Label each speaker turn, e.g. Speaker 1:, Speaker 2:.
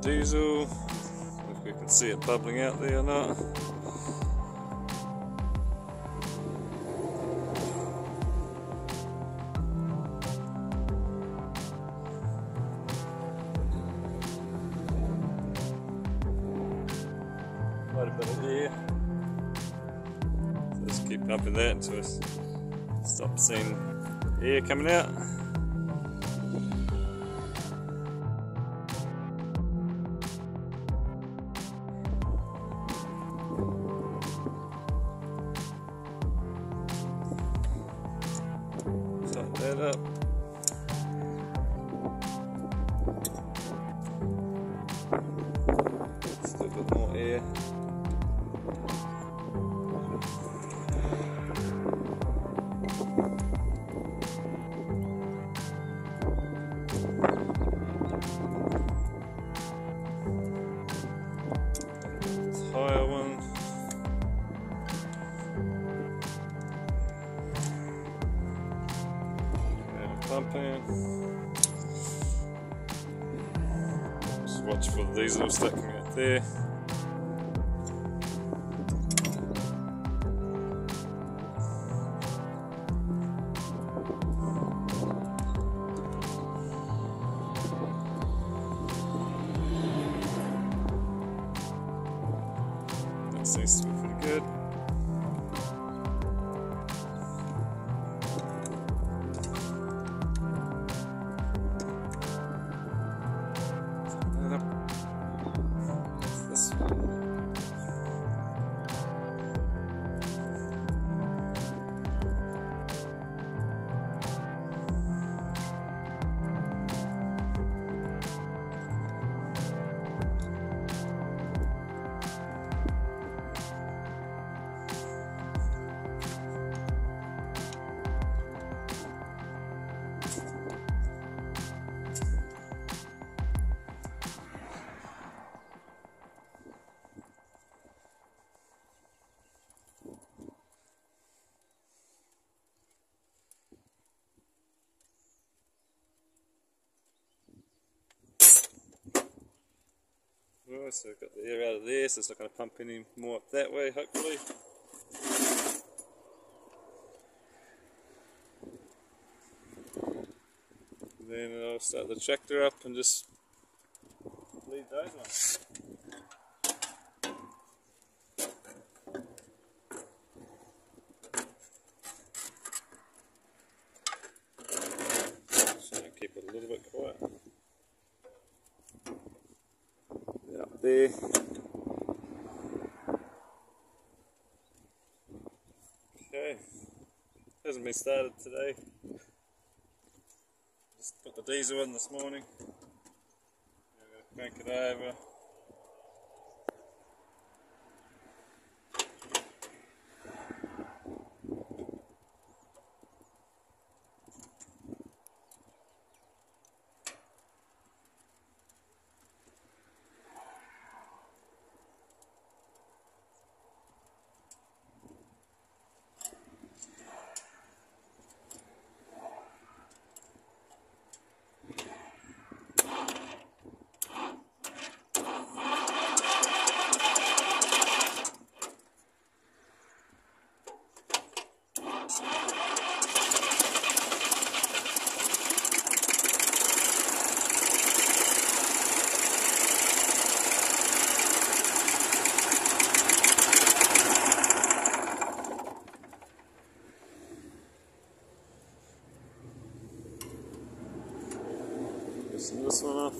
Speaker 1: diesel. If we can see it bubbling out there or not. Quite a bit of air. So just keep pumping that until we stop seeing air coming out. That up. Pumping. Just watch for the diesel sticking out there. That seems to be pretty good. So we've got the air out of there, so it's not going to pump any more up that way, hopefully. Then I'll start the tractor up and just lead those ones. So keep it a little bit quiet. Up Okay, hasn't been started today. Just put the diesel in this morning. Crank it over. السنين والصنف